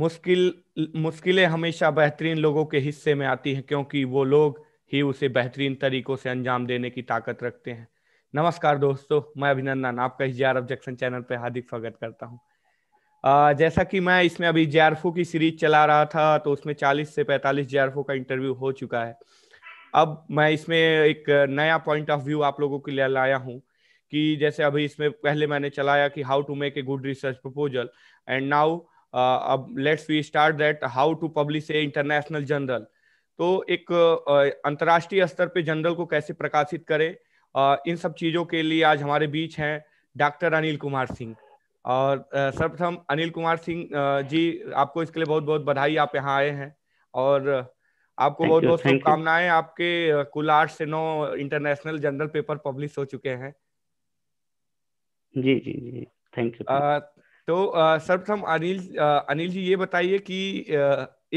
मुश्किल, मुश्किलें हमेशा बेहतरीन लोगों के हिस्से में आती हैं, क्योंकि वो लोग ही उसे बेहतरीन तरीकों से अंजाम देने की ताकत रखते हैं। नमस्कार दोस्तों, मैं अभिनंदन, आपका इस आर जैक्सन चैनल पर हार्दिक स्वागत करता हूँ। जैसा कि मैं इसमें अभी जे की सीरीज़ चला रहा था तो उसमें 40 से 45 जे का इंटरव्यू हो चुका है। अब मैं इसमें एक नया पॉइंट ऑफ़ व्यू आप लोगों के लिए लाया हूँ, कि जैसे अभी इसमें पहले मैंने चलाया कि how to make a good research proposal and now अब let's we start that how to publish a international journal तो एक अंतर्राष्ट्रीय स्तर पे जर्नल को कैसे प्रकाशित करें? इन सब चीज़ों के लिए आज हमारे बीच हैं डॉक्टर अनिल कुमार सिंह। और सर्वप्रथम अनिल कुमार सिंह जी आपको इसके लिए बहुत बहुत बधाई आप यहाँ आए हैं। और आपको बहुत बहुत शुभकामनाएँ। आपके कुल आठ से नौ इंटरनेशनल जर्नल पेपर पब्लिश हो चुके हैं। जी जी जी थैंक यू तो सर्वप्रथम अनिल अनिल जी ये बताइए कि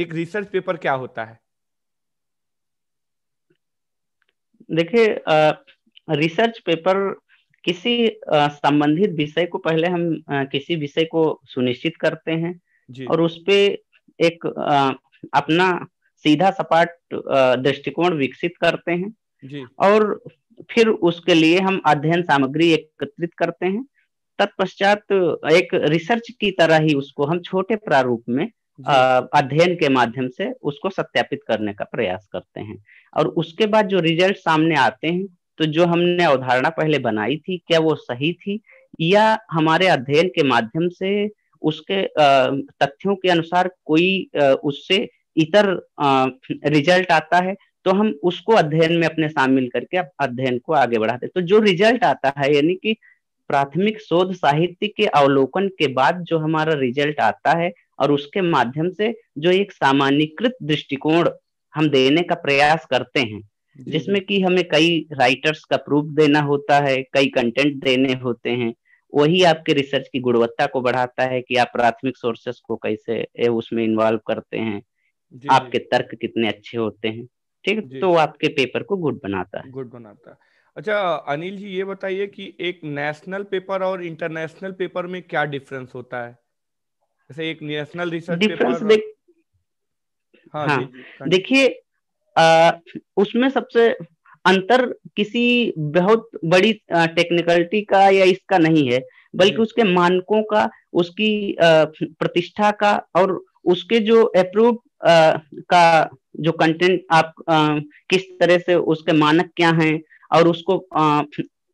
एक रिसर्च पेपर क्या होता है देखिए रिसर्च पेपर किसी संबंधित विषय को पहले हम किसी विषय को सुनिश्चित करते हैं जी. और उस पे एक आ, अपना सीधा सपाट दृष्टिकोण विकसित करते हैं जी. और फिर उसके लिए हम अध्ययन सामग्री एकत्रित करते हैं तत्पश्चात एक रिसर्च की तरह ही उसको हम छोटे प्रारूप में अध्ययन के माध्यम से उसको सत्यापित करने का प्रयास करते हैं। और उसके बाद जो रिज़ल्ट सामने आते हैं तो जो हमने अवधारणा पहले बनाई थी क्या वो सही थी? या हमारे अध्ययन के माध्यम से उसके तथ्यों के अनुसार कोई उससे इतर रिज़ल्ट आता है तो हम उसको अध्ययन में अपने शामिल करके अध्ययन को आगे बढ़ाते तो जो रिज़ल्ट आता है यानी कि प्राथमिक शोध साहित्य के अवलोकन के बाद जो हमारा रिज़ल्ट आता है और उसके माध्यम से जो एक सामान्यकृत दृष्टिकोण हम देने का प्रयास करते हैं जिसमें कि हमें कई राइटर्स का प्रूफ देना होता है कई कंटेंट देने होते हैं वही आपके रिसर्च की गुणवत्ता को बढ़ाता है कि आप प्राथमिक सोर्सेस को कैसे उसमें इन्वॉल्व करते हैं आपके तर्क कितने अच्छे होते हैं ठीक तो आपके पेपर को गुड बनाता है। गुड बनाता है। अच्छा अनिल जी ये बताइए कि एक नेशनल पेपर और इंटरनेशनल पेपर में क्या डिफरेंस होता है? जैसे एक नेशनल रिसर्च पेपर हाँ, हाँ देखिए उसमें सबसे अंतर किसी बहुत बड़ी टेक्निकलिटी का या इसका नहीं है बल्कि उसके मानकों का उसकी प्रतिष्ठा का और उसके जो अप्रूव का जो कंटेंट आप किस तरह से उसके मानक क्या हैं और उसको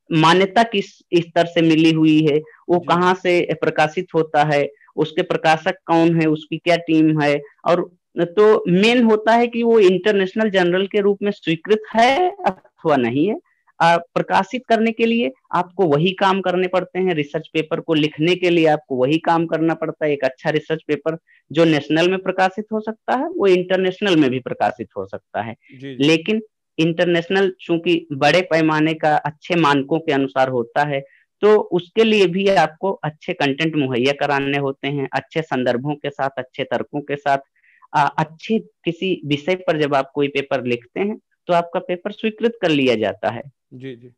मान्यता किस स्तर से मिली हुई है वो कहाँ से प्रकाशित होता है उसके प्रकाशक कौन है उसकी क्या टीम है? और तो मेन होता है कि वो इंटरनेशनल जर्नल के रूप में स्वीकृत है अथवा नहीं है? प्रकाशित करने के लिए आपको वही काम करने पड़ते हैं रिसर्च पेपर को लिखने के लिए आपको वही काम करना पड़ता है एक अच्छा रिसर्च पेपर जो नेशनल में प्रकाशित हो सकता है वो इंटरनेशनल में भी प्रकाशित हो सकता है। जी जी। लेकिन इंटरनेशनल चूँकि बड़े पैमाने का अच्छे मानकों के अनुसार होता है तो उसके लिए भी आपको अच्छे कंटेंट मुहैया कराने होते हैं अच्छे संदर्भों के साथ अच्छे तर्कों के साथ। आ, अच्छे किसी विषय पर जब आप कोई पेपर लिखते हैं तो आपका पेपर स्वीकृत कर लिया जाता है। जी जी।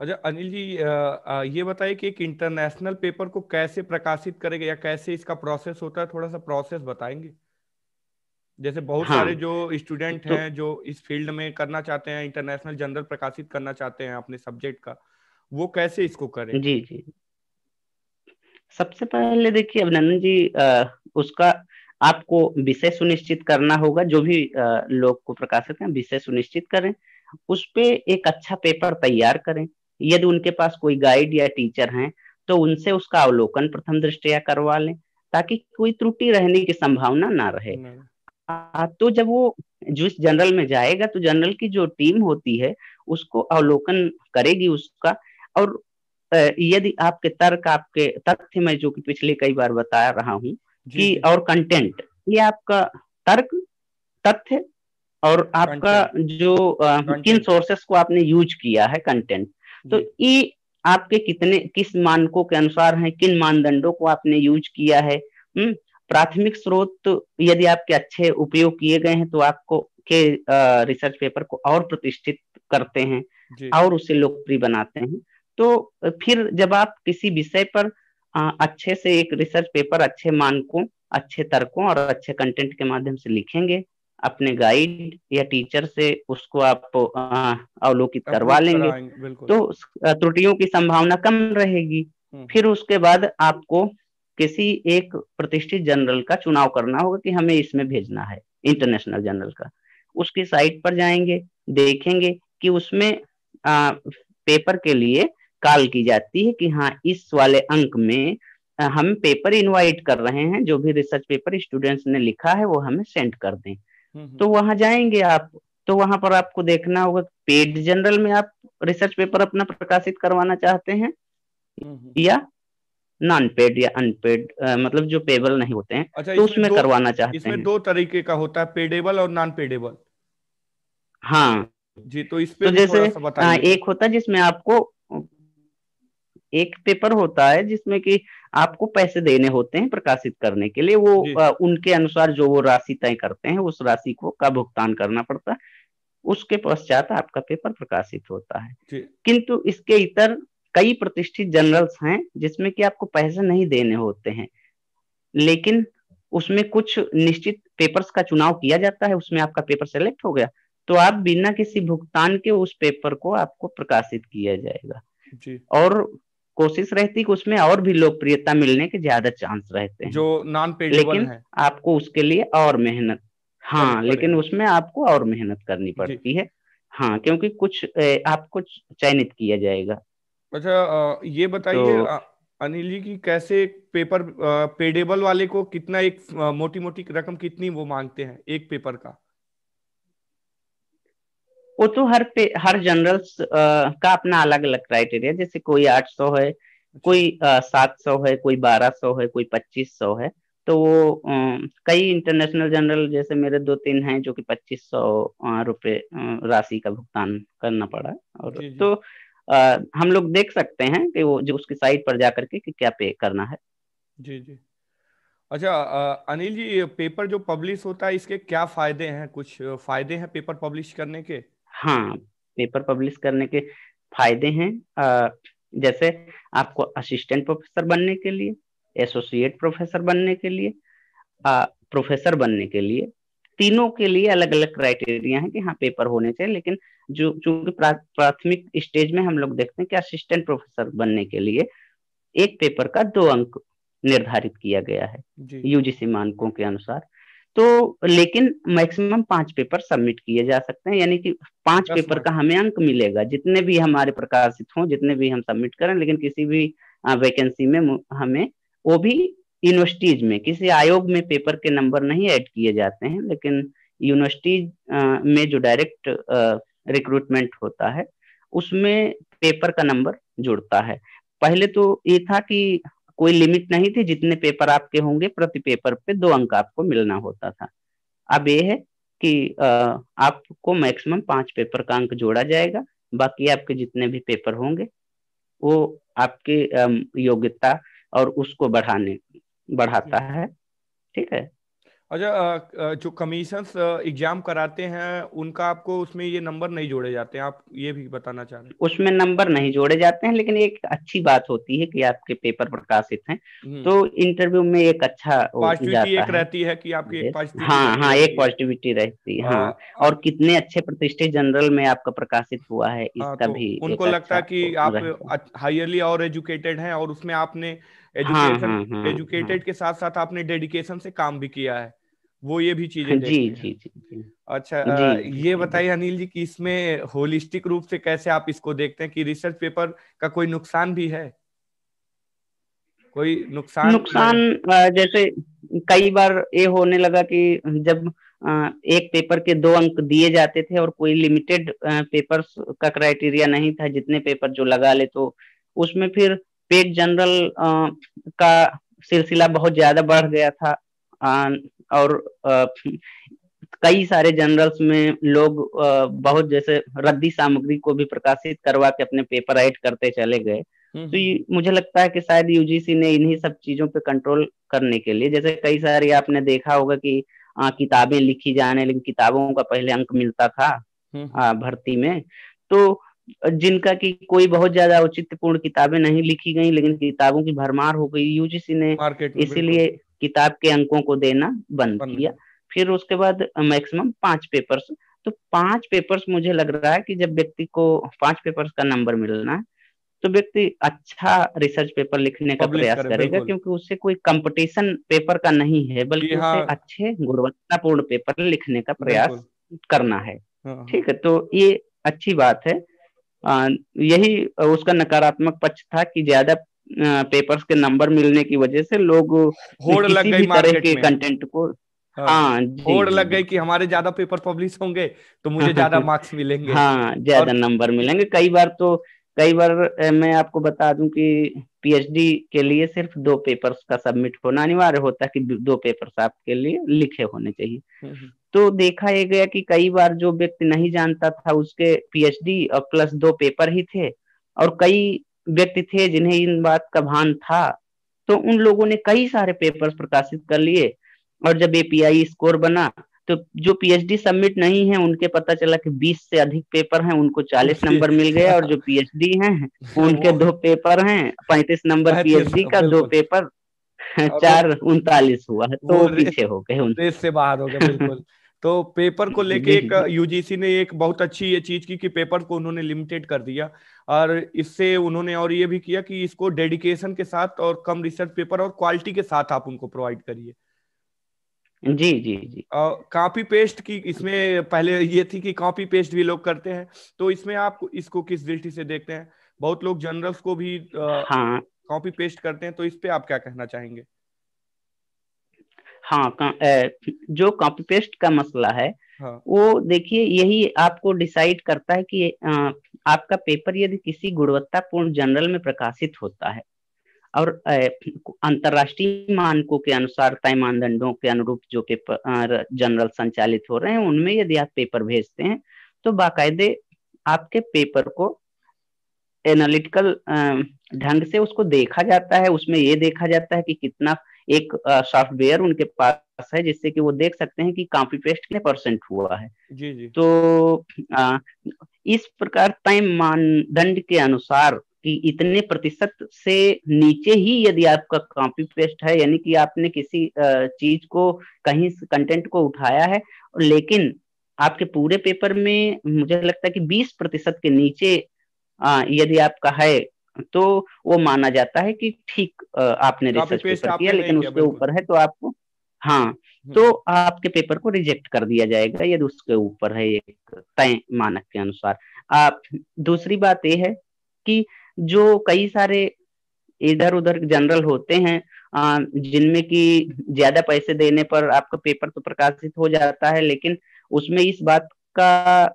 अच्छा अनिल जी आ, ये बताइए कि एक इंटरनेशनल पेपर को कैसे प्रकाशित करेगा या कैसे इसका प्रोसेस होता है? थोड़ा सा प्रोसेस बताएँगे? जैसे बहुत हाँ, सारे जो स्टूडेंट तो, हैं जो इस फ़ील्ड में करना चाहते हैं इंटरनेशनल जर्नल प्रकाशित करना चाहते हैं अपने सब्जेक्ट का वो कैसे इसको करें? जी जी। सबसे पहले देखिए अभिनंदन जी आ, उसका आपको विषय सुनिश्चित करना होगा जो भी आ, लोग को प्रकाशित करें विषय सुनिश्चित करें उस पे एक अच्छा पेपर तैयार करें। यदि उनके पास कोई गाइड या टीचर हैं तो उनसे उसका अवलोकन प्रथम दृष्टिया करवा लें ताकि कोई त्रुटि रहने की संभावना ना रहे। तो जब वो जिस जनरल में जाएगा तो जनरल की जो टीम होती है उसको अवलोकन करेगी उसका। और यदि आपके तर्क आपके तथ्य में जो कि पिछले कई बार बता रहा हूँ कि और कंटेंट ये आपका तर्क तथ्य और आपका जो किन सोर्सेस को आपने यूज़ किया है कंटेंट तो ये आपके कितने किस मानकों के अनुसार है किन मानदंडों को आपने यूज़ किया है हम्म? प्राथमिक स्रोत यदि आपके अच्छे उपयोग किए गए हैं तो आपको के रिसर्च पेपर को और प्रतिष्ठित करते हैं और उसे लोकप्रिय बनाते हैं। तो फिर जब आप किसी विषय पर अच्छे से एक रिसर्च पेपर अच्छे मानकों अच्छे तर्कों और अच्छे कंटेंट के माध्यम से लिखेंगे अपने गाइड या टीचर से उसको आप अवलोकित करवा लेंगे तो त्रुटियों की संभावना कम रहेगी। हम्म। फिर उसके बाद आपको किसी एक प्रतिष्ठित जनरल का चुनाव करना होगा कि हमें इसमें भेजना है इंटरनेशनल जनरल का। उसकी साइट पर जाएँगे देखेंगे कि उसमें आ, पेपर के लिए कॉल की जाती है कि हाँ इस वाले अंक में हम पेपर इनवाइट कर रहे हैं जो भी रिसर्च पेपर स्टूडेंट्स ने लिखा है वो हमें सेंड कर दें। तो वहाँ जाएँगे आप तो वहाँ पर आपको देखना होगा पेड जनरल में आप रिसर्च पेपर अपना प्रकाशित करवाना चाहते हैं या नॉन पेड या अनपेड मतलब जो पेबल नहीं होते हैं अच्छा, तो उसमें करवाना चाहते इसमें हैं। दो तरीके का होता है पेडेबल और नॉन पेडेबल हाँ। जी तो इस पे तो जैसे आ, एक होता है जिसमें आपको एक पेपर होता है जिसमें कि आपको पैसे देने होते हैं प्रकाशित करने के लिए वो आ, उनके अनुसार जो वो राशि तय करते हैं उस राशि को का भुगतान करना पड़ता है उसके पश्चात आपका पेपर प्रकाशित होता है। किंतु इसके इतर कई प्रतिष्ठित जर्नल्स हैं जिसमें कि आपको पैसे नहीं देने होते हैं। लेकिन उसमें कुछ निश्चित पेपर्स का चुनाव किया जाता है उसमें आपका पेपर सेलेक्ट हो गया। तो आप बिना किसी भुगतान के उस पेपर को आपको प्रकाशित किया जाएगा। जी। और कोशिश रहती कि उसमें और भी लोकप्रियता मिलने के ज़्यादा चांस रहते हैं। जो नॉन लेकिन है। आपको उसके लिए और मेहनत हाँ लेकिन उसमें आपको और मेहनत करनी पड़ती है। हाँ क्योंकि कुछ आपको चयनित किया जाएगा। अच्छा ये बताइए तो, अनिल जी की कैसे पेपर पेडेबल वाले को कितना एक मोटी मोटी रकम कितनी वो मांगते हैं एक पेपर का वो तो हर पे हर जनरल्स का अपना अलग अलग क्राइटेरिया जैसे कोई आठ सौ है अच्छा। कोई सात सौ है कोई बारह सौ है कोई पच्चीस सौ है तो वो आ, कई इंटरनेशनल जनरल जैसे मेरे दो तीन हैं जो कि पच्चीस सौ रुपये राशि का भुगतान करना पड़ा और जी, जी. तो आ, हम लोग देख सकते हैं कि वो जो उसकी साइट पर जाकर के कि क्या पे करना है। जी जी। अच्छा अनिल जी पेपर जो पब्लिश होता है इसके क्या फ़ायदे हैं? कुछ फ़ायदे हैं पेपर पब्लिश करने के? हाँ पेपर पब्लिश करने के फ़ायदे हैं। आ, जैसे आपको असिस्टेंट प्रोफेसर बनने के लिए एसोसिएट प्रोफेसर बनने के लिए आ, प्रोफेसर बनने के लिए तीनों के लिए अलग अलग क्राइटेरिया है कि हाँ पेपर होने चाहिए लेकिन जो चूँकि प्राथमिक स्टेज में हम लोग देखते हैं कि असिस्टेंट प्रोफेसर बनने के लिए एक पेपर का दो अंक निर्धारित किया गया है यूजीसी मानकों के अनुसार। तो लेकिन मैक्सिमम पाँच पेपर सबमिट किए जा सकते हैं यानी कि पाँच पेपर का हमें अंक मिलेगा जितने भी हमारे प्रकाशित हों जितने भी हम सबमिट करें लेकिन किसी भी वैकेंसी में हमें वो भी यूनिवर्सिटीज में किसी आयोग में पेपर के नंबर नहीं ऐड किए जाते हैं लेकिन यूनिवर्सिटीज में जो डायरेक्ट रिक्रूटमेंट होता है उसमें पेपर का नंबर जुड़ता है। पहले तो ये था कि कोई लिमिट नहीं थी जितने पेपर आपके होंगे प्रति पेपर पे दो अंक आपको मिलना होता था। अब ये है कि आपको मैक्सिमम पाँच पेपर का अंक जोड़ा जाएगा बाकी आपके जितने भी पेपर होंगे वो आपकी योग्यता और उसको बढ़ाने बढ़ाता है। ठीक है? अच्छा जो कमीशन एग्ज़ाम कराते हैं उनका आपको उसमें ये नंबर नहीं जोड़े जाते हैं? आप ये भी बताना चाह रहे हैं। उसमें नंबर नहीं जोड़े जाते हैं लेकिन एक अच्छी बात होती है कि आपके पेपर प्रकाशित हैं। हम्म। तो इंटरव्यू में एक अच्छा पॉजिटिविटी एक रहती है कि आपकी एक पॉजिटिविटी हाँ हाँ एक पॉजिटिविटी रहती है हाँ, हाँ। और कितने अच्छे प्रतिष्ठित जनरल में आपका प्रकाशित हुआ है हाँ, इसका तो भी उनको लगता है की आप हायरली और एजुकेटेड है और उसमें आपने एजुकेशन एजुकेटेड के साथ साथ आपने डेडिकेशन से काम भी किया है। वो ये भी चीज़ें जी जी जी जी। अच्छा जी, ये बताइए अनिल जी कि इसमें होलिस्टिक रूप से कैसे आप इसको देखते हैं कि रिसर्च पेपर का कोई नुकसान भी है? कोई नुकसान नुकसान जैसे कई बार ये होने लगा कि जब एक पेपर के दो अंक दिए जाते थे और कोई लिमिटेड पेपर्स का क्राइटेरिया नहीं था जितने पेपर जो लगा ले तो उसमें फिर पेड जनरल का सिलसिला बहुत ज़्यादा बढ़ गया था और कई सारे जर्नल्स में लोग बहुत जैसे रद्दी सामग्री को भी प्रकाशित करवा के अपने पेपर ऐड करते चले गए। हम्म, तो ये हम्म। मुझे लगता है कि शायद यूजीसी ने इन्हीं सब चीज़ों पे कंट्रोल करने के लिए जैसे कई सारे आपने देखा होगा कि आ, किताबें लिखी जाने लेकिन किताबों का पहले अंक मिलता था हम्म, आ, भर्ती में। तो जिनका की कोई बहुत ज़्यादा औचित्यपूर्ण किताबें नहीं लिखी गई लेकिन किताबों की भरमार हो गई। यूजीसी ने इसीलिए किताब के अंकों को देना बंद किया। फिर उसके बाद मैक्सिमम पाँच पेपर्स। तो पाँच पेपर्स मुझे लग रहा है कि जब व्यक्ति को पाँच पेपर्स का नंबर मिलना है तो व्यक्ति अच्छा रिसर्च पेपर लिखने का प्रयास करेगा क्योंकि उससे कोई कंपटीशन पेपर का नहीं है बल्कि हाँ, उसे अच्छे गुणवत्तापूर्ण पेपर लिखने का प्रयास करना है। हाँ, हाँ। ठीक है तो ये अच्छी बात है। यही उसका नकारात्मक पक्ष था कि ज़्यादा पेपर्स के नंबर मिलने की वजह से लोग होड़ लग गई तरह के कंटेंट को हाँ, हाँ होड़ लग गई कि हमारे ज़्यादा पेपर पब्लिश होंगे तो मुझे ज़्यादा मार्क्स मिलेंगे। हाँ ज़्यादा नंबर मिलेंगे। कई बार तो कई बार मैं आपको बता दूँ कि पीएचडी के लिए सिर्फ़ दो पेपर्स का सबमिट होना अनिवार्य होता है कि दो पेपर्स आपके लिए लिखे होने चाहिए हम्म, हम्म। तो देखा यह गया कि कई बार जो व्यक्ति नहीं जानता था उसके पीएचडी और प्लस दो पेपर ही थे और कई व्यक्ति थे जिन्हें इन बात का भान था तो उन लोगों ने कई सारे पेपर्स प्रकाशित कर लिए और जब एपीआई स्कोर बना तो जो पीएचडी सबमिट नहीं है उनके पता चला कि 20 से अधिक पेपर हैं उनको 40 नंबर मिल गया और जो पीएचडी हैं उनके दो पेपर हैं 35 नंबर पीएचडी का दो पेपर चार उनतालीस हुआ तो पीछे हो गए देश से बाहर हो गए बिल्कुल। तो पेपर को लेके एक यूजीसी ने एक बहुत अच्छी ये चीज़ की कि पेपर को उन्होंने लिमिटेड कर दिया और इससे उन्होंने और ये भी किया कि इसको डेडिकेशन के साथ और कम रिसर्च पेपर और क्वालिटी के साथ आप उनको प्रोवाइड करिए। जी जी जी। और कॉपी पेस्ट की इसमें पहले ये थी कि कॉपी पेस्ट भी लोग करते हैं तो इसमें आप इसको किस दृष्टि से देखते हैं? बहुत लोग जनरल्स को भी हाँ। कॉपी पेस्ट करते हैं तो इस पे आप क्या कहना चाहेंगे? हाँ जो कॉपी पेस्ट का मसला है हाँ. वो देखिए यही आपको डिसाइड करता है कि आपका पेपर यदि किसी गुणवत्तापूर्ण जर्नल में प्रकाशित होता है और अंतरराष्ट्रीय मानकों के अनुसार तय मानदंडों के अनुरूप जो पेपर जनरल संचालित हो रहे हैं उनमें यदि आप पेपर भेजते हैं तो बाकायदे आपके पेपर को एनालिटिकल ढंग से उसको देखा जाता है उसमें ये देखा जाता है कि कितना एक सॉफ्टवेयर उनके पास है जिससे कि वो देख सकते हैं कि कॉपी पेस्ट कितने परसेंट हुआ है। जी जी। तो आ, इस प्रकार तय मानदंड के अनुसार कि इतने प्रतिशत से नीचे ही यदि आपका कॉपी पेस्ट है यानी कि आपने किसी चीज़ को कहीं कंटेंट को उठाया है लेकिन आपके पूरे पेपर में मुझे लगता है कि 20 प्रतिशत के नीचे यदि आपका है तो वो माना जाता है कि ठीक आपने रिसर्च पेपर किया लेकिन उसके ऊपर है तो आपको हाँ हम्म। तो आपके पेपर को रिजेक्ट कर दिया जाएगा यदि उसके ऊपर है एक तय मानक के अनुसार आप दूसरी बात यह है कि जो कई सारे इधर उधर जनरल होते हैं जिनमें कि ज़्यादा पैसे देने पर आपका पेपर तो प्रकाशित हो जाता है लेकिन उसमें इस बात का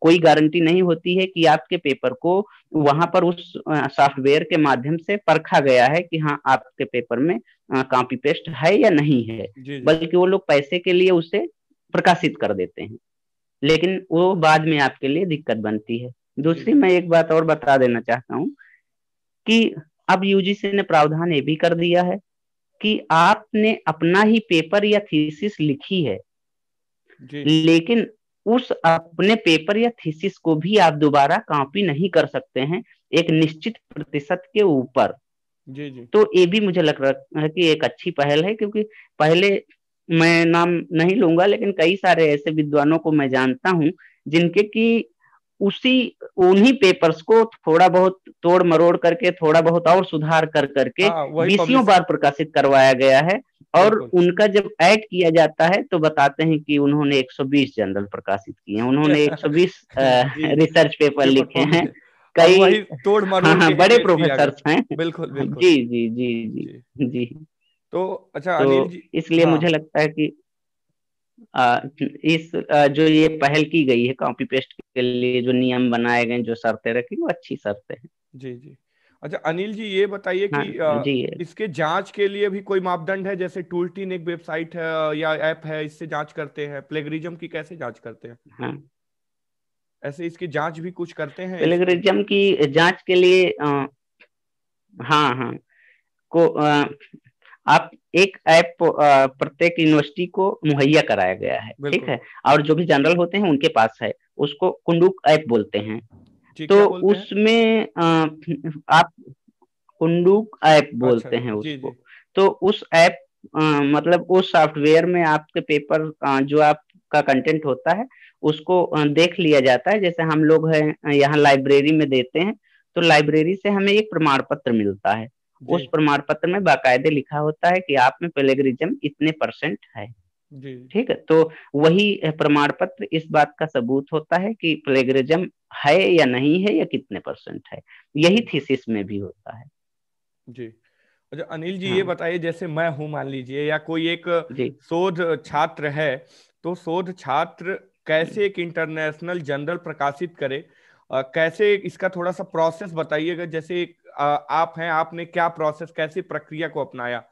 कोई गारंटी नहीं होती है कि आपके पेपर को वहाँ पर उस सॉफ्टवेयर के माध्यम से परखा गया है कि हाँ आपके पेपर में कॉपी पेस्ट है या नहीं है। बल्कि वो लोग पैसे के लिए उसे प्रकाशित कर देते हैं। लेकिन वो बाद में आपके लिए दिक्कत बनती है। दूसरी मैं एक बात और बता देना चाहता हूँ कि अब यूजीसी ने प्रावधान ये भी कर दिया है कि आपने अपना ही पेपर या थीसिस लिखी है। लेकिन उस अपने पेपर या थीसिस को भी आप दोबारा कॉपी नहीं कर सकते हैं एक निश्चित प्रतिशत के ऊपर। जी जी। तो ये भी मुझे लग रहा है कि एक अच्छी पहल है क्योंकि पहले मैं नाम नहीं लूँगा लेकिन कई सारे ऐसे विद्वानों को मैं जानता हूँ जिनके की उसी उन्हीं पेपर्स को थोड़ा बहुत तोड़ मरोड़ करके थोड़ा बहुत और सुधार कर करके हाँ, बीसियों बार प्रकाशित करवाया गया है। और उनका जब ऐड किया जाता है तो बताते हैं कि उन्होंने 120 जर्नल प्रकाशित किए हैं। उन्होंने 120 रिसर्च पेपर लिखे हैं। कई तोड़ मरोड़ हाँ, हाँ, बड़े प्रोफेसर हैं। बिल्कुल बिल्कुल। जी जी जी जी। जी। तो अच्छा तो इसलिए हाँ। मुझे लगता है कि इस जो ये पहल की गई है कॉपी पेस्ट के लिए जो नियम बनाए गए जो शर्तें रखी वो अच्छी शर्तें हैं। जी जी। अच्छा अनिल जी ये बताइए हाँ, कि जी इसके जाँच के लिए भी कोई मापदंड है? जैसे टूल टीन एक वेबसाइट है या ऐप है इससे जाँच करते हैं? प्लेगरिज्म की कैसे जाँच करते हैं? हाँ। ऐसे इसकी जाँच भी कुछ करते हैं? प्लेगरिज्म की जाँच के लिए आ, हाँ हाँ। को आ, आप एक ऐप प्रत्येक यूनिवर्सिटी को मुहैया कराया गया है ठीक है? और जो भी जनरल होते हैं उनके पास है उसको कुंडुक ऐप बोलते हैं। तो उसमें आप कुंडुक ऐप अच्छा, बोलते हैं उसको। तो उस ऐप मतलब उस सॉफ्टवेयर में आपके पेपर आ, जो आपका कंटेंट होता है उसको देख लिया जाता है। जैसे हम लोग हैं यहाँ लाइब्रेरी में देते हैं तो लाइब्रेरी से हमें एक प्रमाण पत्र मिलता है। उस प्रमाण पत्र में बाकायदे लिखा होता है कि आप में प्लेगरिज्म इतने परसेंट है। ठीक है? तो वही प्रमाण पत्र इस बात का सबूत होता है कि प्लेगरिज्म है या नहीं है या कितने परसेंट है। यही थीसिस में भी होता है। जी। अच्छा अनिल जी हाँ। ये बताइए जैसे मैं हूँ मान लीजिए या कोई एक शोध छात्र है तो शोध छात्र कैसे एक इंटरनेशनल जर्नल प्रकाशित करे? आ, कैसे इसका थोड़ा सा प्रोसेस बताइएगा? जैसे आ, आप हैं आपने क्या प्रोसेस कैसे प्रक्रिया को अपनाया?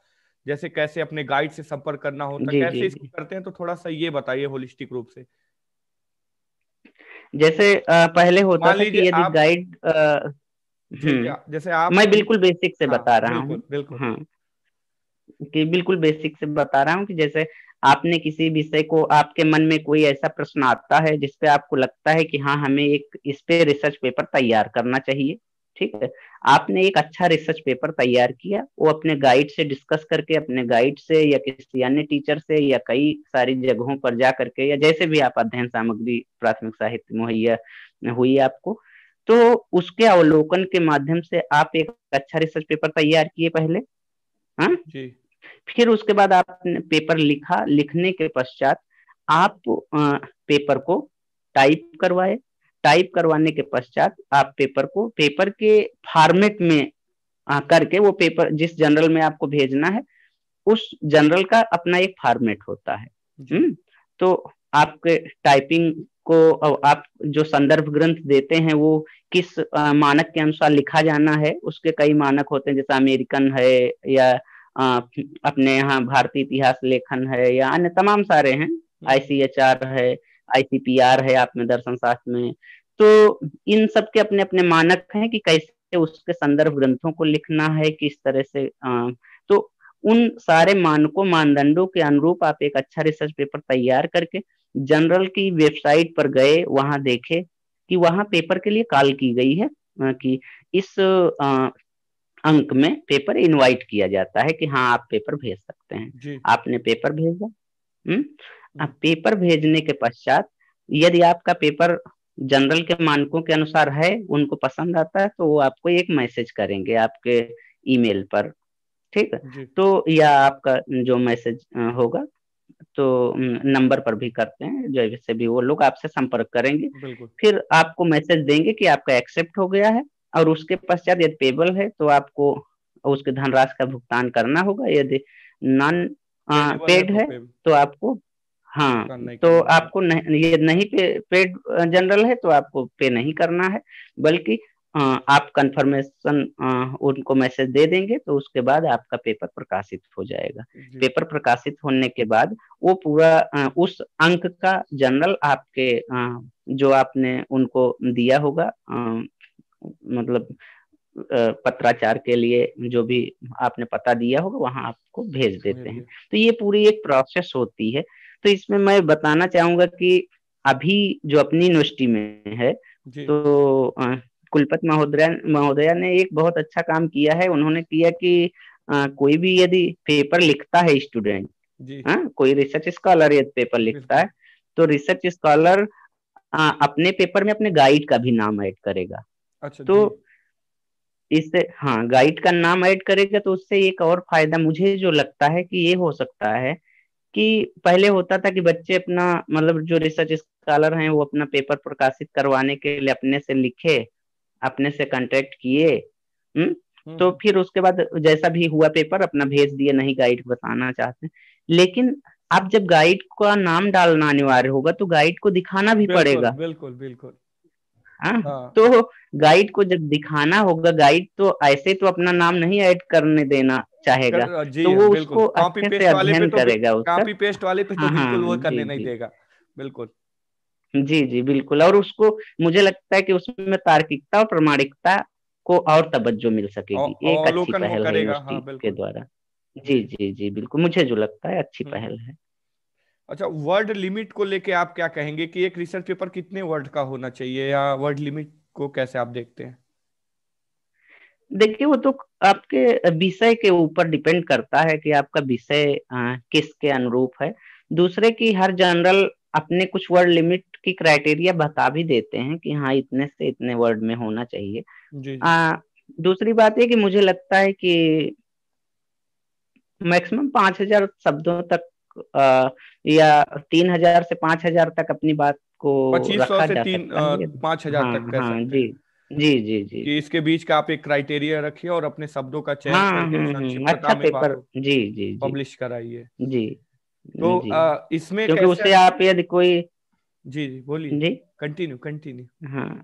जैसे कैसे अपने गाइड से संपर्क करना होता है कैसे इसको करते हैं तो थोड़ा सा ये बताइए होलिस्टिक रूप से। जैसे आ, पहले होता था कि यदि गाइड हम्म। जैसे आप मैं बिल्कुल बेसिक से हाँ, बता रहा हूँ। बिल्कुल। हाँ कि बिल्कुल बेसिक से बता रहा हूँ कि जैसे आपने किसी विषय को आपके मन में कोई ऐसा प्रश्न आता है जिसपे आपको लगता है कि हाँ हमें एक इस पे रिसर्च पेपर तैयार करना चाहिए। ठीक है? आपने एक अच्छा रिसर्च पेपर तैयार किया वो अपने गाइड से डिस्कस करके अपने गाइड से या किसी अन्य टीचर से या कई सारी जगहों पर जा करके या जैसे भी आप अध्ययन सामग्री प्राथमिक साहित्य मुहैया हुई आपको तो उसके अवलोकन के माध्यम से आप एक अच्छा रिसर्च पेपर तैयार किए पहले हाँ? फिर उसके बाद आपने पेपर लिखा लिखने के पश्चात आप पेपर को टाइप करवाए टाइप करवाने के पश्चात आप पेपर को पेपर के फॉर्मेट में आ, करके वो पेपर जिस जनरल में आपको भेजना है उस जनरल का अपना एक फॉर्मेट होता है हम्म तो आपके टाइपिंग को आप जो संदर्भ ग्रंथ देते हैं वो किस आ, मानक के अनुसार लिखा जाना है उसके कई मानक होते हैं जैसे अमेरिकन है या आ, अपने यहाँ भारतीय इतिहास लेखन है या अन्य तमाम सारे हैं आईसीएचआर। है आईसीपीआर है आप में दर्शन शास्त्र में। तो इन सब के अपने अपने मानक हैं कि कैसे उसके संदर्भ ग्रंथों को लिखना है किस तरह से आ, तो उन सारे मानकों मानदंडों के अनुरूप आप एक अच्छा रिसर्च पेपर तैयार करके जनरल की वेबसाइट पर गए वहाँ देखे कि वहाँ पेपर के लिए कॉल की गई है कि इस आ, अंक में पेपर इनवाइट किया जाता है कि हाँ आप पेपर भेज सकते हैं। आपने पेपर भेजा हम्म अब पेपर भेजने के पश्चात यदि आपका पेपर जनरल के मानकों के अनुसार है उनको पसंद आता है तो वो आपको एक मैसेज करेंगे आपके ईमेल पर ठीक है? तो या आपका जो मैसेज होगा तो नंबर पर भी करते हैं जो जैसे भी वो लोग आपसे संपर्क करेंगे। फिर आपको मैसेज देंगे कि आपका एक्सेप्ट हो गया है और उसके पश्चात यदि पेबल है तो आपको उसके धनराशि का भुगतान करना होगा। यदि नॉन पेड है तो आपको हाँ तो आपको नहीं ये नहीं पे, पेड जनरल है तो आपको पे नहीं करना है बल्कि आप कंफर्मेशन उनको मैसेज दे देंगे तो उसके बाद आपका पेपर प्रकाशित हो जाएगा। पेपर प्रकाशित होने के बाद वो पूरा उस अंक का जनरल आपके जो आपने उनको दिया होगा मतलब पत्राचार के लिए जो भी आपने पता दिया होगा वहाँ आपको भेज देते हैं। तो ये पूरी एक प्रोसेस होती है। तो इसमें मैं बताना चाहूँगा कि अभी जो अपनी यूनिवर्सिटी में है तो कुलपति महोदय महोदया ने एक बहुत अच्छा काम किया है। उन्होंने किया कि आ, कोई भी यदि पेपर लिखता है स्टूडेंट हाँ कोई रिसर्च स्कॉलर यदि पेपर लिखता है तो रिसर्च स्कॉलर अपने पेपर में अपने गाइड का भी नाम ऐड करेगा। अच्छा तो इससे हाँ गाइड का नाम ऐड करेगा तो उससे एक और फ़ायदा मुझे जो लगता है कि ये हो सकता है कि पहले होता था कि बच्चे अपना मतलब जो रिसर्च स्कॉलर हैं वो अपना पेपर प्रकाशित करवाने के लिए अपने से लिखे अपने से कांटेक्ट किए हम्म? तो हम्म। फिर उसके बाद जैसा भी हुआ पेपर अपना भेज दिए नहीं गाइड बताना चाहते लेकिन अब जब गाइड का नाम डालना अनिवार्य होगा तो गाइड को दिखाना भी बिल्कुल, पड़ेगा। बिल्कुल बिल्कुल। हाँ, हाँ। तो गाइड को जब दिखाना होगा गाइड तो ऐसे तो अपना नाम नहीं ऐड करने देना चाहेगा। तो वो उसको अच्छे से अध्ययन तो करेगा कॉपी पेस्ट वाले पे तो हाँ, बिल्कुल वो हाँ, करने नहीं देगा। बिल्कुल। जी जी बिल्कुल। और उसको मुझे लगता है कि उसमें तार्किकता और प्रमाणिकता को और तवज्जो मिल सकेगी। एक अच्छी पहल है यूनिवर्सिटी के द्वारा। जी जी जी बिल्कुल। मुझे जो लगता है अच्छी हम्म। पहल है। अच्छा वर्ड लिमिट को लेके आप क्या कहेंगे कि एक रिसर्च पेपर कितने वर्ड का होना चाहिए या वर्ड लिमिट को कैसे आप देखते हैं? देखिए वो तो आपके विषय के ऊपर डिपेंड करता है कि आपका विषय किसके अनुरूप है। दूसरे की हर जनरल अपने कुछ वर्ड लिमिट की क्राइटेरिया बता भी देते हैं कि हाँ इतने से इतने वर्ड में होना चाहिए। जी, जी. आ, दूसरी बात ये कि मुझे लगता है कि मैक्सिमम पाँच हज़ार शब्दों तक आ, या तीन हज़ार से पाँच हज़ार तक अपनी बात को पच्चीस सौ से तीन पाँच हज़ार हाँ, तक हाँ, जी जी जी जी। कि इसके बीच का आप एक क्राइटेरिया रखिए और अपने शब्दों का चयन हाँ, हम्म, हम्म, अच्छा पेपर जी जी पब्लिश कराइए। जी तो आ, इसमें क्योंकि उससे आप यदि कोई जी जी बोलिए। जी। Continue continue. हाँ।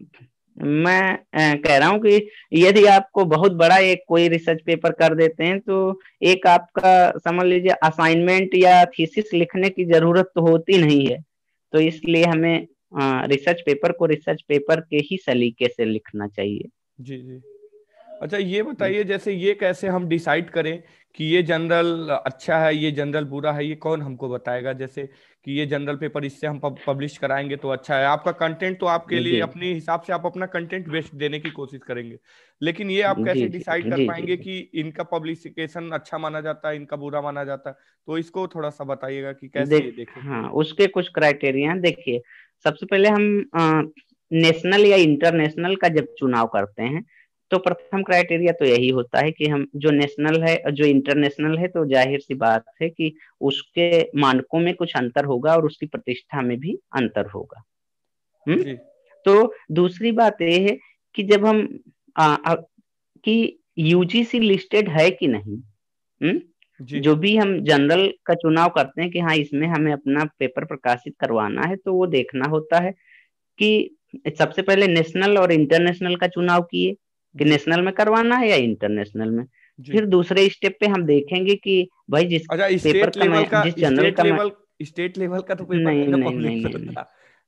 मैं कह रहा हूँ कि यदि आपको बहुत बड़ा एक कोई रिसर्च पेपर कर देते हैं तो एक आपका, समझ लीजिए असाइनमेंट या थीसिस लिखने की ज़रूरत तो होती नहीं है। तो इसलिए हमें रिसर्च पेपर को रिसर्च पेपर के ही सलीके से लिखना चाहिए। जी जी। अच्छा ये बताइए जैसे ये कैसे हम डिसाइड करें कि ये जनरल अच्छा है ये जनरल बुरा है ये कौन हमको बताएगा? जैसे कि ये जनरल पेपर इससे हम पब्लिश कराएँगे तो अच्छा है। आपका कंटेंट तो आपके लिए अपने हिसाब से आप अपना कंटेंट बेस्ट देने की कोशिश करेंगे। लेकिन ये आप कैसे डिसाइड कर पाएँगे कि इनका पब्लिसिकेशन अच्छा माना जाता है इनका बुरा माना जाता है? तो इसको थोड़ा सा बताइएगा कि कैसे देख, देखें। हाँ उसके कुछ क्राइटेरिया देखिए सबसे पहले हम नेशनल या इंटरनेशनल का जब चुनाव करते हैं तो प्रथम क्राइटेरिया तो यही होता है कि हम जो नेशनल है और जो इंटरनेशनल है तो ज़ाहिर सी बात है कि उसके मानकों में कुछ अंतर होगा और उसकी प्रतिष्ठा में भी अंतर होगा। हम्म? तो दूसरी बात यह है कि जब हम आ, आ, कि यूजीसी लिस्टेड है कि नहीं हम्म? जो। भी हम जनरल का चुनाव करते हैं कि हाँ इसमें हमें अपना पेपर प्रकाशित करवाना है तो वो देखना होता है कि सबसे पहले नेशनल और इंटरनेशनल का चुनाव किए कि नेशनल में करवाना है या इंटरनेशनल में? फिर दूसरे स्टेप पे हम देखेंगे कि भाई जिस अच्छा, पेपर का, मैं, जिस जनरल का लेवल, स्टेट लेवल का तो पेपर नहीं नहीं नहीं नहीं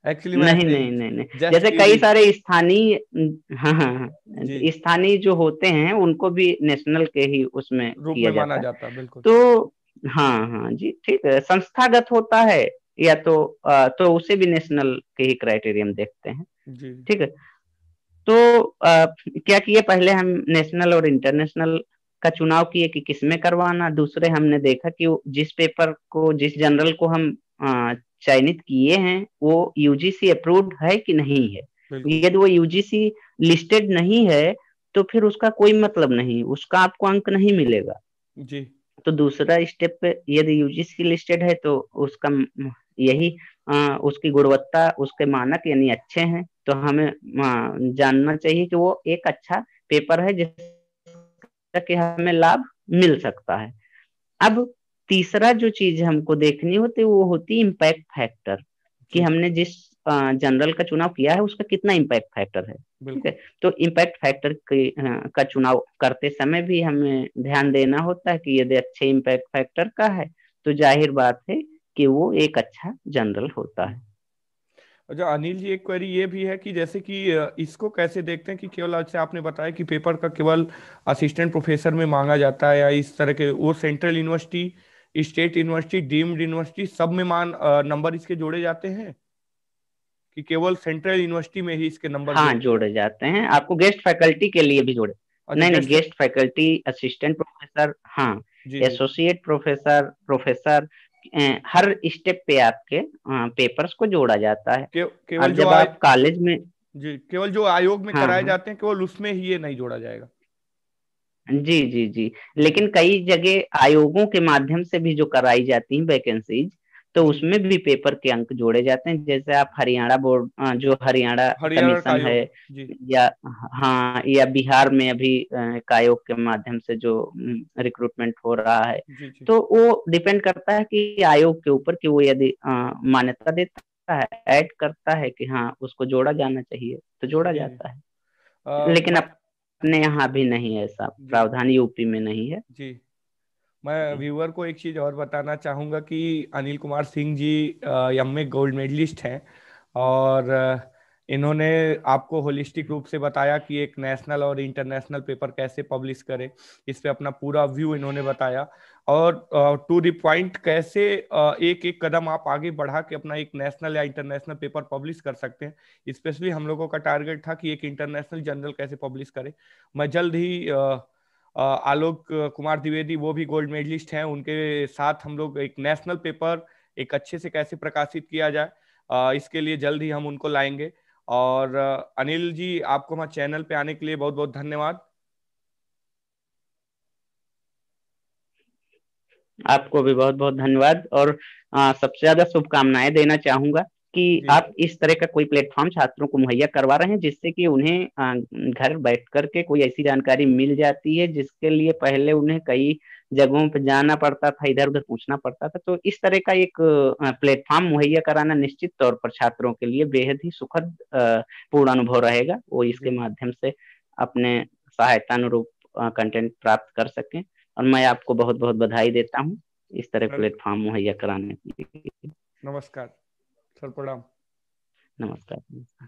एक्चुअली नहीं नहीं। नहीं नहीं जैसे कई सारे स्थानीय हाँ हाँ, हाँ। स्थानीय जो होते हैं उनको भी नेशनल के ही उसमें किया जाता, जाता बिल्कुल। तो हाँ हाँ जी ठीक है। संस्थागत होता है या तो तो उसे भी नेशनल के ही क्राइटेरियम देखते हैं। ठीक है। तो आ, क्या किए? पहले हम नेशनल और इंटरनेशनल का चुनाव किए कि किसमें करवाना। दूसरे हमने देखा कि जिस पेपर को जिस जनरल को हम चयनित किए हैं वो यूजीसी अप्रूव्ड है कि नहीं है? यदि वो यूजीसी लिस्टेड नहीं है तो फिर उसका कोई मतलब नहीं। उसका आपको अंक नहीं मिलेगा। जी। तो दूसरा स्टेप यदि यूजीसी लिस्टेड है तो उसका यही उसकी गुणवत्ता उसके मानक यानी अच्छे हैं तो हमें जानना चाहिए कि वो एक अच्छा पेपर है जिसका कि हमें लाभ मिल सकता है। अब तीसरा जो चीज़ हमको देखनी होती है वो होती है इम्पैक्ट फैक्टर कि हमने जिस जनरल का चुनाव किया है उसका कितना इम्पैक्ट फैक्टर है ठीक है? तो इम्पैक्ट फैक्टर का चुनाव करते समय भी हमें ध्यान देना होता है कि यदि अच्छे इम्पैक्ट फैक्टर का है तो ज़ाहिर बात है कि वो एक अच्छा जनरल होता है। अच्छा अनिल जी एक क्वेरी ये भी है कि जैसे कि इसको कैसे देखते हैं कि केवल अच्छा आपने बताया कि पेपर का केवल असिस्टेंट प्रोफेसर में मांगा जाता है या इस तरह के वो central university state university deemed university सब में मान नंबर इसके जोड़े जाते हैं? कि केवल सेंट्रल यूनिवर्सिटी में ही इसके नंबर हाँ जोड़े जाते हैं। आपको गेस्ट फैकल्टी के लिए भी जोड़े। अच्छा, नहीं नहीं गेस्ट फैकल्टी असिस्टेंट प्रोफेसर हाँ एसोसिएट प्रोफेसर प्रोफेसर हर स्टेप पे आपके पेपर्स को जोड़ा जाता है। के, केवल जब आप कॉलेज में जी केवल जो आयोग में हाँ, कराए हाँ। जाते हैं केवल उसमें ही ये नहीं जोड़ा जाएगा। जी जी जी। लेकिन कई जगह आयोगों के माध्यम से भी जो कराई जाती है वैकेंसीज तो उसमें भी पेपर के अंक जोड़े जाते हैं। जैसे आप हरियाणा बोर्ड जो हरियाणा कमीशन है या हाँ या बिहार में अभी आयोग के माध्यम से जो रिक्रूटमेंट हो रहा है। जी, जी. तो वो डिपेंड करता है कि आयोग के ऊपर कि वो यदि मान्यता देता है ऐड करता है कि हाँ उसको जोड़ा जाना चाहिए तो जोड़ा जी. जाता है। आ, लेकिन अपने यहाँ भी नहीं है ऐसा। प्रावधान यूपी में नहीं है। जी। मैं व्यूअर को एक चीज़ और बताना चाहूँगा कि Anil Kumar Singh ji a gold medallist हैं और इन्होंने आपको होलिस्टिक रूप से बताया कि एक नेशनल और इंटरनेशनल पेपर कैसे पब्लिश करे इस पे अपना पूरा व्यू इन्होंने बताया और टू द पॉइंट कैसे एक एक कदम आप आगे बढ़ा के अपना एक नेशनल या इंटरनेशनल पेपर पब्लिश कर सकते हैं। स्पेशली हम लोगों का टारगेट था कि एक इंटरनेशनल जर्नल कैसे पब्लिश करे। मैं जल्द ही आलोक कुमार द्विवेदी वो भी गोल्ड मेडलिस्ट हैं। उनके साथ हम लोग एक नेशनल पेपर एक अच्छे से कैसे प्रकाशित किया जाए इसके लिए जल्द ही हम उनको लाएँगे। और अनिल जी आपको हमारे चैनल पे आने के लिए बहुत बहुत धन्यवाद। आपको भी बहुत बहुत धन्यवाद। और आ, सबसे ज़्यादा शुभकामनाएँ देना चाहूँगा। कि आप इस तरह का कोई प्लेटफॉर्म छात्रों को मुहैया करवा रहे हैं जिससे कि उन्हें घर बैठ करके कोई ऐसी जानकारी मिल जाती है जिसके लिए पहले उन्हें कई जगहों पर जाना पड़ता था इधर उधर पूछना पड़ता था। तो इस तरह का एक प्लेटफॉर्म मुहैया कराना निश्चित तौर पर छात्रों के लिए बेहद ही सुखद पूर्ण अनुभव रहेगा। वो इसके माध्यम से अपने सहायता अनुरूप कंटेंट प्राप्त कर सकें। और मैं आपको बहुत बहुत बधाई देता हूँ इस तरह प्लेटफॉर्म मुहैया कराने के लिए। नमस्कार। सर प्रणाम नमस्कार नमस्कार।